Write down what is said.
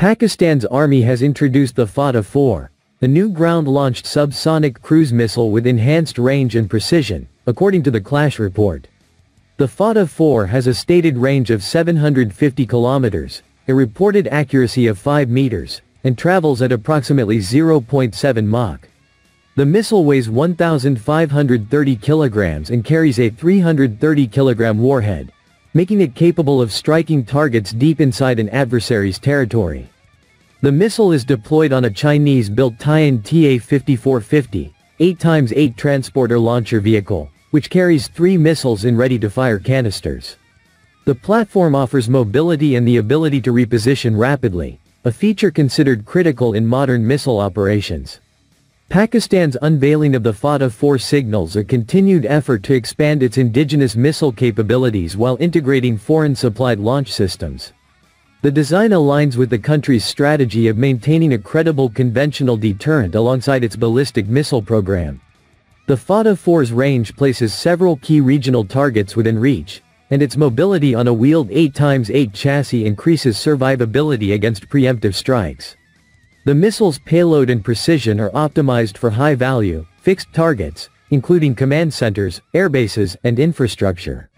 Pakistan's army has introduced the Fateh-4, a new ground-launched subsonic cruise missile with enhanced range and precision, according to the Clash report. The Fateh-4 has a stated range of 750 kilometers, a reported accuracy of 5 meters, and travels at approximately 0.7 Mach. The missile weighs 1,530 kilograms and carries a 330 kilogram warhead, making it capable of striking targets deep inside an adversary's territory. The missile is deployed on a Chinese-built Taian TA-5450, 8x8 transporter launcher vehicle, which carries three missiles in ready-to-fire canisters. The platform offers mobility and the ability to reposition rapidly, a feature considered critical in modern missile operations. Pakistan's unveiling of the Fateh-4 signals a continued effort to expand its indigenous missile capabilities while integrating foreign-supplied launch systems. The design aligns with the country's strategy of maintaining a credible conventional deterrent alongside its ballistic missile program. The Fateh-4's range places several key regional targets within reach, and its mobility on a wheeled 8x8 chassis increases survivability against preemptive strikes. The missile's payload and precision are optimized for high-value, fixed targets, including command centers, airbases, and infrastructure.